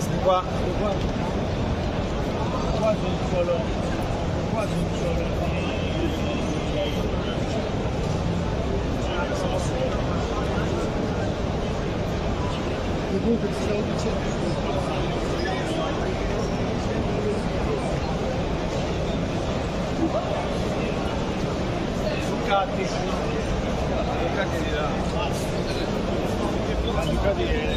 qua. Qua, qua c'è il solo, qua c'è il solo di... Comunque ti stavo dicendo. Ducati Ducati di là la Ducati è